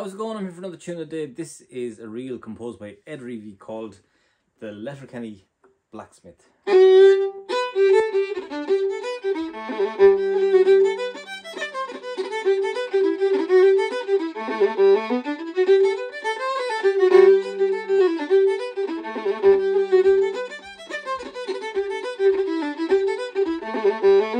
How's it going? I'm here for another tune of the day. This is a reel composed by Ed Reavy called The Letterkenny Blacksmith.